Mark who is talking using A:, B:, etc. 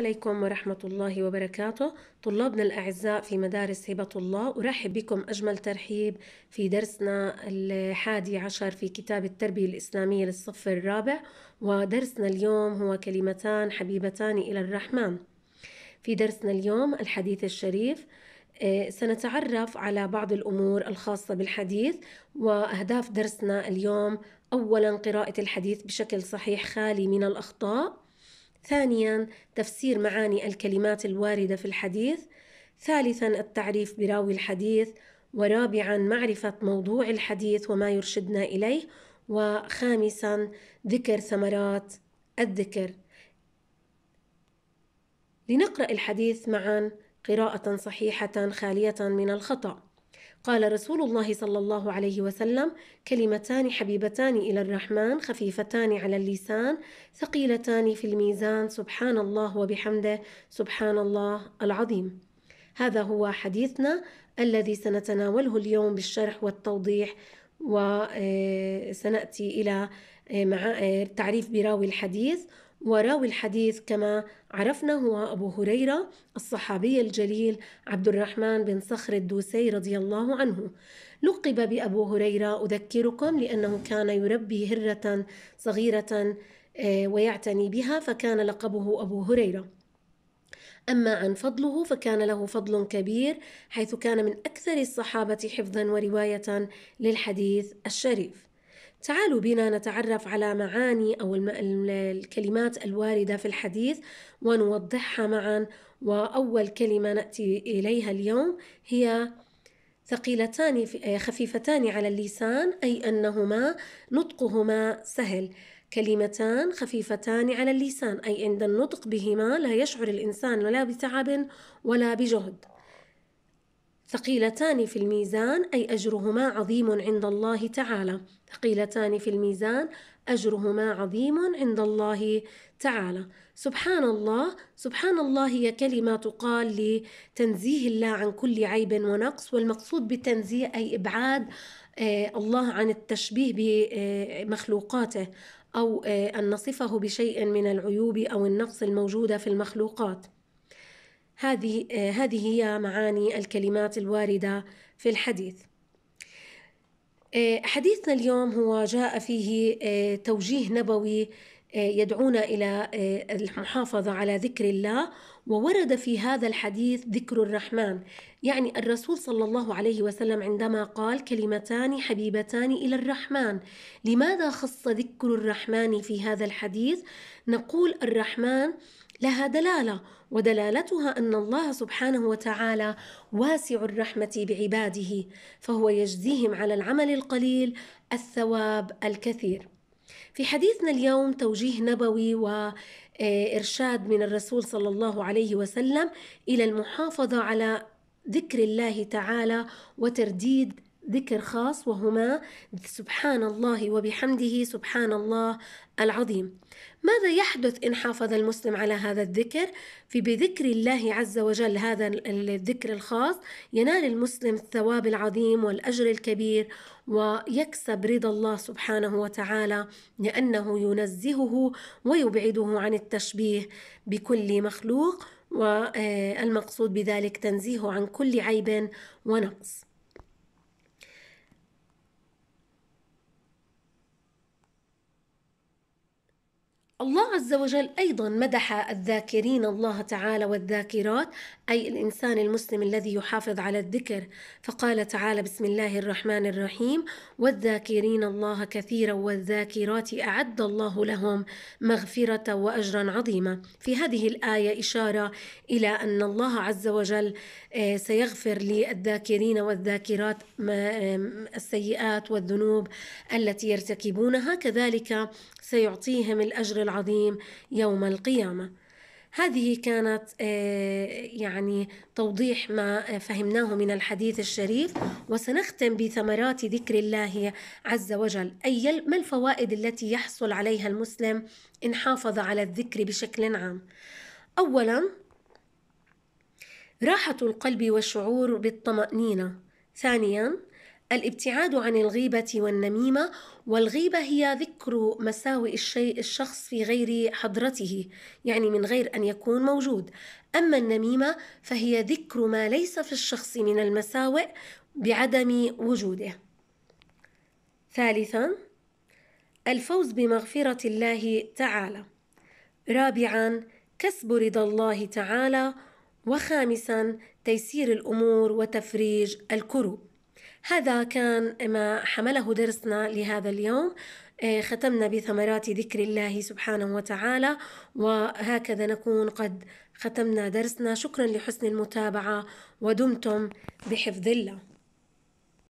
A: عليكم ورحمة الله وبركاته. طلابنا الأعزاء في مدارس هبة الله أرحب بكم أجمل ترحيب في درسنا الحادي عشر في كتاب التربية الإسلامية للصف الرابع. ودرسنا اليوم هو كلمتان حبيبتان إلى الرحمن. في درسنا اليوم الحديث الشريف آه، سنتعرف على بعض الأمور الخاصة بالحديث. وأهداف درسنا اليوم أولا قراءة الحديث بشكل صحيح خالي من الأخطاء. ثانيا تفسير معاني الكلمات الواردة في الحديث. ثالثا التعريف براوي الحديث. ورابعا معرفة موضوع الحديث وما يرشدنا إليه. وخامسا ذكر ثمرات الذكر. لنقرأ الحديث معا قراءة صحيحة خالية من الخطأ. قال رسول الله صلى الله عليه وسلم كلمتان حبيبتان إلى الرحمن خفيفتان على اللسان ثقيلتان في الميزان سبحان الله وبحمده سبحان الله العظيم. هذا هو حديثنا الذي سنتناوله اليوم بالشرح والتوضيح وسناتي إلى مع تعريف براوي الحديث. وراوي الحديث كما عرفنا هو أبو هريرة الصحابي الجليل عبد الرحمن بن صخر الدوسي رضي الله عنه. لقب بأبو هريرة أذكركم لأنه كان يربي هرة صغيرة آه، ويعتني بها فكان لقبه أبو هريرة. أما عن فضله فكان له فضل كبير حيث كان من أكثر الصحابة حفظا ورواية للحديث الشريف. تعالوا بنا نتعرف على معاني أو الكلمات الواردة في الحديث ونوضحها معا. وأول كلمة نأتي إليها اليوم هي ثقيلتان خفيفتان على اللسان أي أنهما نطقهما سهل. كلمتان خفيفتان على اللسان أي عند النطق بهما لا يشعر الإنسان لا بتعب ولا بجهد. ثقيلتان في الميزان أي أجرهما عظيم عند الله تعالى. ثقيلتان في الميزان أجرهما عظيم عند الله تعالى. سبحان الله سبحان الله هي كلمة تقال لتنزيه الله عن كل عيب ونقص والمقصود بالتنزيه أي إبعاد آه، الله عن التشبيه بمخلوقاته أو آه، أن نصفه بشيء من العيوب أو النقص الموجودة في المخلوقات. هذه آه، هذه هي معاني الكلمات الواردة في الحديث. آه، حديثنا اليوم هو جاء فيه آه، توجيه نبوي يدعونا إلى المحافظة على ذكر الله وورد في هذا الحديث ذكر الرحمن. يعني الرسول صلى الله عليه وسلم عندما قال كلمتان حبيبتان إلى الرحمن. لماذا خص ذكر الرحمن في هذا الحديث؟ نقول الرحمن لها دلالة ودلالتها أن الله سبحانه وتعالى واسع الرحمة بعباده فهو يجزيهم على العمل القليل الثواب الكثير. في حديثنا اليوم توجيه نبوي وارشاد من الرسول صلى الله عليه وسلم إلى المحافظة على ذكر الله تعالى وترديد ذكر خاص وهما سبحان الله وبحمده سبحان الله العظيم. ماذا يحدث إن حافظ المسلم على هذا الذكر؟ في بذكر الله عز وجل هذا الذكر الخاص ينال المسلم الثواب العظيم والأجر الكبير ويكسب رضا الله سبحانه وتعالى لأنه ينزهه ويبعده عن التشبيه بكل مخلوق والمقصود بذلك تنزيهه عن كل عيب ونقص. الله عز وجل أيضا مدح الذاكرين الله تعالى والذاكرات أي الإنسان المسلم الذي يحافظ على الذكر. فقال تعالى بسم الله الرحمن الرحيم والذاكرين الله كثيرا والذاكرات أعد الله لهم مغفرة واجرا عظيما. في هذه الآية إشارة إلى أن الله عز وجل آه، سيغفر للذاكرين والذاكرات السيئات والذنوب التي يرتكبونها. كذلك سيعطيهم الأجر العظيم يوم القيامة. هذه كانت آه، يعني توضيح ما فهمناه من الحديث الشريف وسنختم بثمرات ذكر الله عز وجل. أي ما الفوائد التي يحصل عليها المسلم إن حافظ على الذكر بشكل عام؟ أولا راحة القلب والشعور بالطمأنينة. ثانيا الابتعاد عن الغيبة والنميمة والغيبة هي ذكر مساوئ الشيء الشخص في غير حضرته يعني من غير أن يكون موجود. أما النميمة فهي ذكر ما ليس في الشخص من المساوئ بعدم وجوده. ثالثا الفوز بمغفرة الله تعالى. رابعا كسب رضا الله تعالى. وخامسا تيسير الأمور وتفريج الكروب. هذا كان ما حمله درسنا لهذا اليوم. آه، ختمنا بثمرات ذكر الله سبحانه وتعالى وهكذا نكون قد ختمنا درسنا. شكرا لحسن المتابعة ودمتم بحفظ الله.